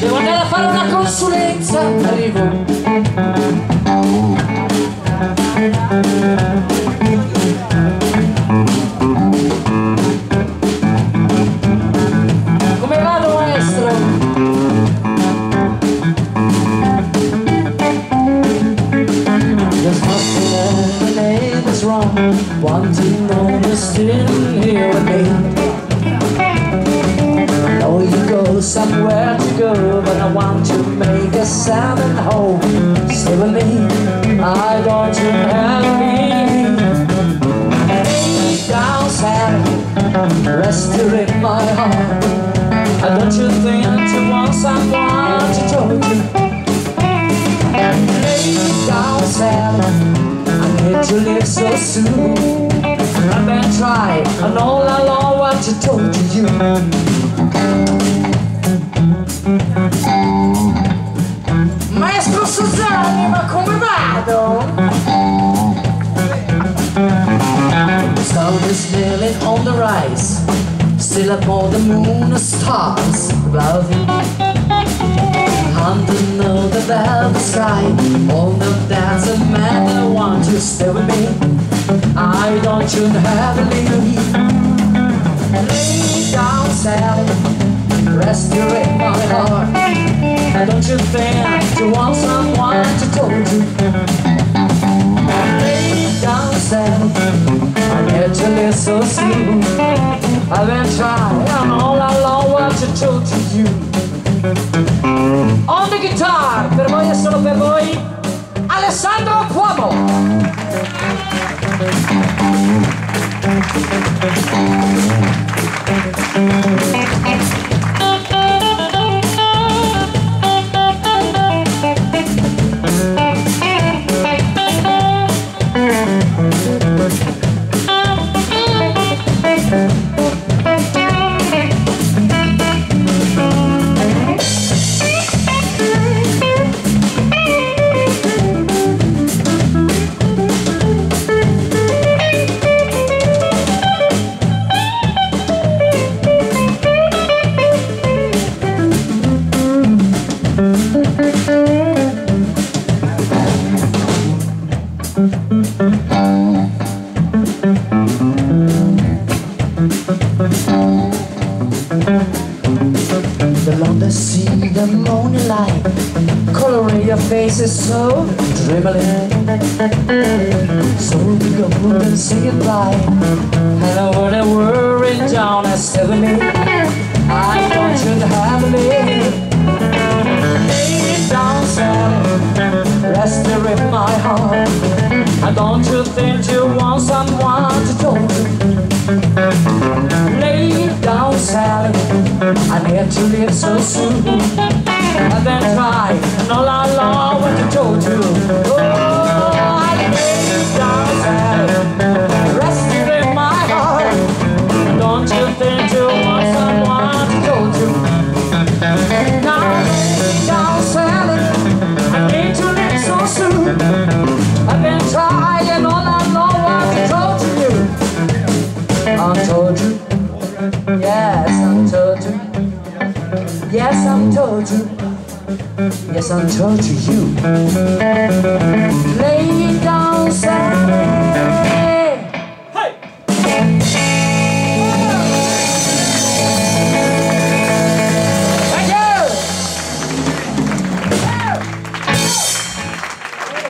Devo andare a fare una consulenza. Arrivo. Come vado maestro? There's nothing in the name is wrong. One thing on is still here with me know you go somewhere to go But I want to make a sound at home. Stay with me, I want to have me. Down sad, rest in my heart. And don't you think you want someone to talk to? Down sad, I need to live so soon. I've been trying, and all along what to talk to you vado? Sun is nearly on the rise. Still upon the moon stars above Under the velvet sky oh, All the doesn't matter Want to stay with me. I don't you have to leave Lay down Sally. Rest you in my heart. Don't you think you want someone to talk to? I get to so soon. I've been trying all along what to talk to you. On the guitar, per voi e solo per voi, Alessandro Cuomo. The sea, the morning light Coloring your face is so dribbling. So we go and say goodbye. And over the worry down with me. I want you to have me down, Rest here in my heart. And don't you think you want someone to talk to Need to live so soon. I've been trying all along what you told you. Oh, I lay down in my heart. Don't you think you want someone to talk to Now I lay down sad I need to live so soon. I've been trying all told you. I told you. Yes, I told you Yes, I'm told you. Yes, I'm told to you.